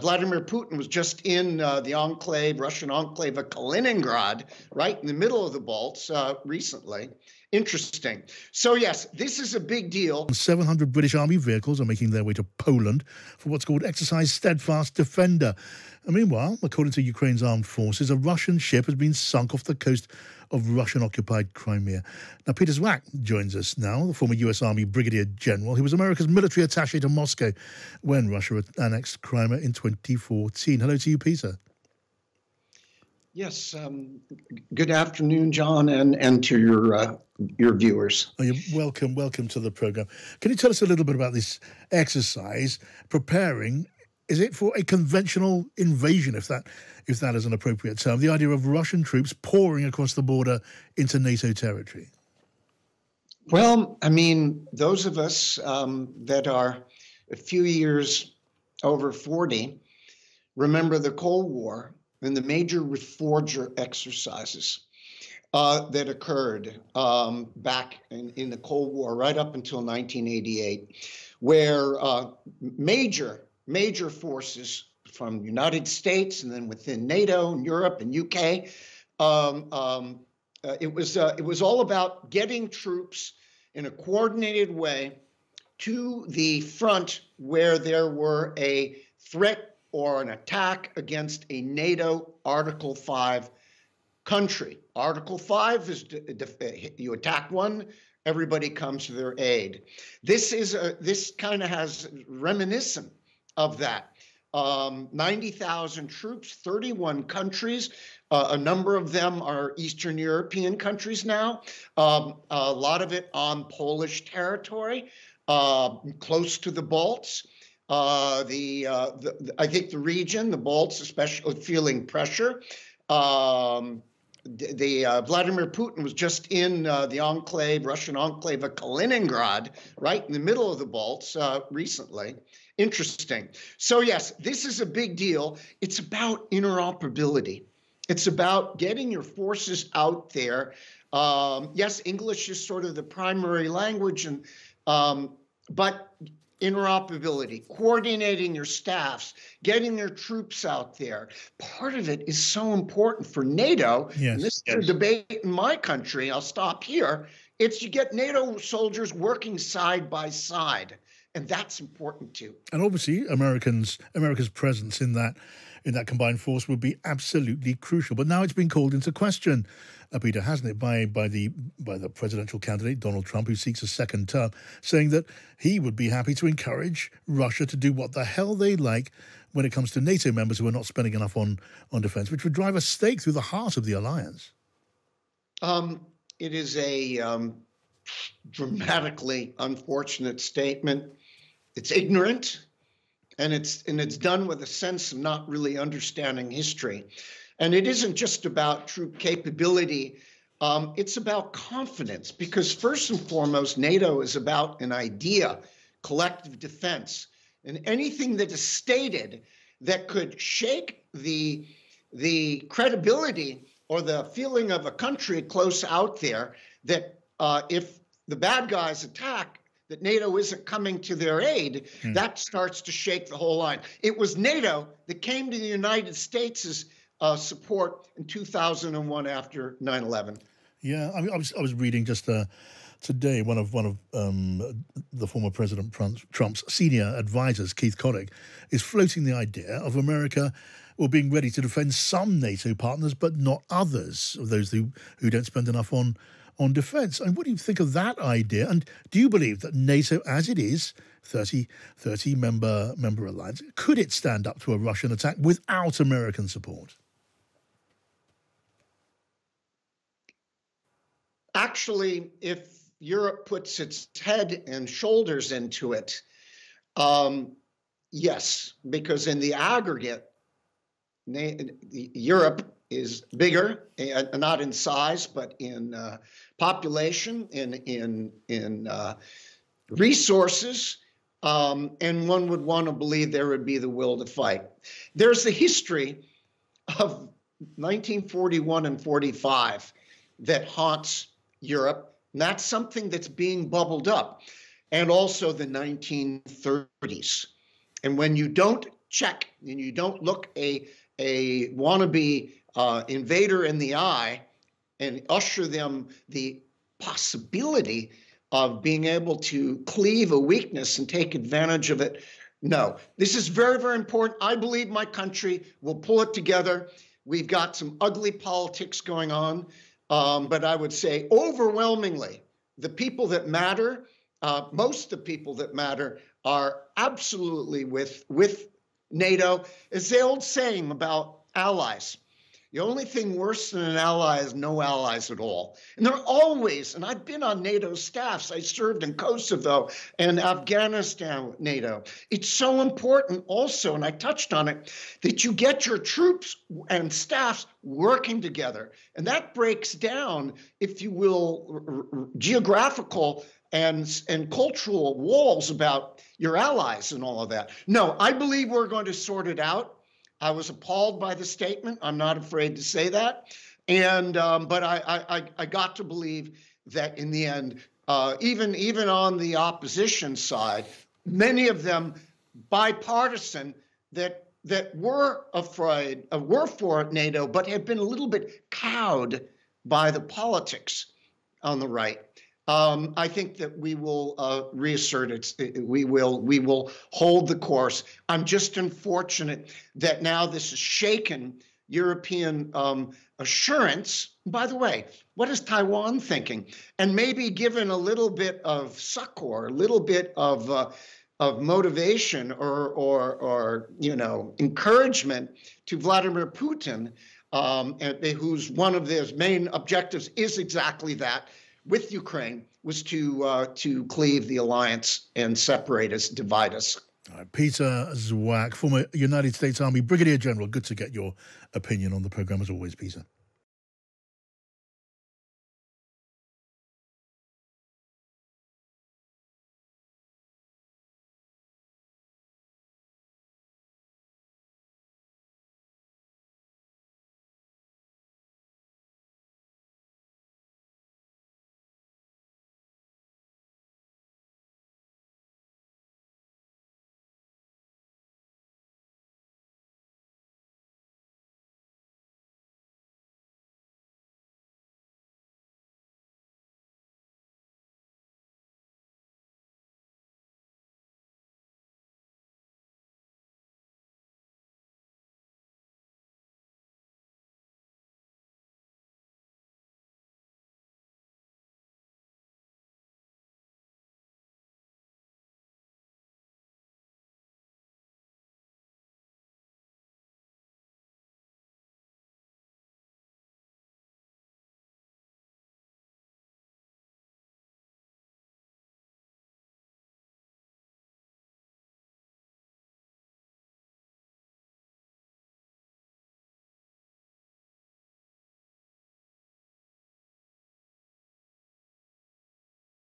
Vladimir Putin was just in uh, the enclave, Russian enclave of Kaliningrad, right in the middle of the Balts uh, recently. Interesting. So, yes, this is a big deal. 700 British Army vehicles are making their way to Poland for what's called Exercise Steadfast Defender. And meanwhile, according to Ukraine's armed forces, a Russian ship has been sunk off the coast of Russian occupied Crimea. Now, Peter Zwack joins us now, the former US Army Brigadier General. He was America's military attache to Moscow when Russia annexed Crimea in 2014. Hello to you, Peter. Yes. Um, good afternoon, John, and and to your uh, your viewers. Oh, welcome, welcome to the program. Can you tell us a little bit about this exercise? Preparing, is it for a conventional invasion, if that if that is an appropriate term? The idea of Russian troops pouring across the border into NATO territory. Well, I mean, those of us um, that are a few years over forty remember the Cold War and the major reforger exercises uh, that occurred um, back in, in, the Cold War, right up until 1988, where uh, major, major forces from United States and then within NATO and Europe and UK, um, um, uh, it was uh, it was all about getting troops in a coordinated way to the front where there were a threat or an attack against a NATO Article 5 country. Article 5 is you attack one, everybody comes to their aid. This is a, this kind of has reminiscent of that. Um, 90,000 troops, 31 countries. Uh, a number of them are Eastern European countries now. Um, a lot of it on Polish territory, uh, close to the Balts. Uh, the, uh, the, I think the region, the Balts, especially feeling pressure. Um, the, the uh, Vladimir Putin was just in uh, the enclave, Russian enclave of Kaliningrad, right in the middle of the Balts recently. Interesting. So yes, this is a big deal. It's about interoperability. It's about getting your forces out there. Um, yes, English is sort of the primary language, and um, but interoperability, coordinating your staffs, getting your troops out there. Part of it is so important for NATO. Yes, and this yes. is a debate in my country. I'll stop here. It's you get NATO soldiers working side by side. And that's important too. And obviously Americans America's presence in that in that combined force would be absolutely crucial. But now it's been called into question, uh, Peter, hasn't it, by by the by the presidential candidate Donald Trump, who seeks a second term, saying that he would be happy to encourage Russia to do what the hell they like when it comes to NATO members who are not spending enough on on defence, which would drive a stake through the heart of the alliance. Um, it is a um, dramatically unfortunate statement. It's ignorant and it's and it's done with a sense of not really understanding history. And it isn't just about troop capability. Um, it's about confidence because first and foremost, NATO is about an idea, collective defense, and anything that is stated that could shake the the credibility or the feeling of a country close out there that uh, if the bad guys attack, that NATO isn't coming to their aid, hmm. that starts to shake the whole line. It was NATO that came to the United States' uh, support in 2001 after 9 11. Yeah, I, mean, I, was, I was reading just uh, today one of one of um, the former President Trump's senior advisors, Keith Kotic, is floating the idea of America well, being ready to defend some NATO partners, but not others, of those who, who don't spend enough on on defence. And what do you think of that idea? And do you believe that NATO, as it is, 30, 30 member member alliance, could it stand up to a Russian attack without American support? Actually, if Europe puts its head and shoulders into it, um, yes, because in the aggregate, Europe is bigger, uh, not in size, but in uh, population, in in in uh, resources, um, and one would want to believe there would be the will to fight. There's the history of 1941 and 45 that haunts Europe. And that's something that's being bubbled up, and also the 1930s. And when you don't check, and you don't look a a wannabe uh, invader in the eye and usher them the possibility of being able to cleave a weakness and take advantage of it. No, this is very, very important. I believe my country will pull it together. We've got some ugly politics going on, um, but I would say overwhelmingly, the people that matter, uh, most of the people that matter, are absolutely with with NATO. It's the old saying about allies. The only thing worse than an ally is no allies at all. And they're always, and I've been on NATO staffs, I served in Kosovo and Afghanistan with NATO. It's so important also, and I touched on it, that you get your troops and staffs working together. And that breaks down, if you will, geographical and, and cultural walls about your allies and all of that. No, I believe we're going to sort it out. I was appalled by the statement. I'm not afraid to say that. And um, but I, I I got to believe that in the end, uh, even even on the opposition side, many of them bipartisan that that were afraid, uh, were for NATO, but had been a little bit cowed by the politics on the right. Um, I think that we will uh, reassert it. We will we will hold the course. I'm just unfortunate that now this has shaken European um, assurance. By the way, what is Taiwan thinking? And maybe given a little bit of succor, a little bit of uh, of motivation or or or you know encouragement to Vladimir Putin, um, and, whose one of his main objectives is exactly that with Ukraine was to uh, to cleave the alliance and separate us, divide us. Peter Zwack, former United States Army Brigadier General. Good to get your opinion on the program as always, Peter.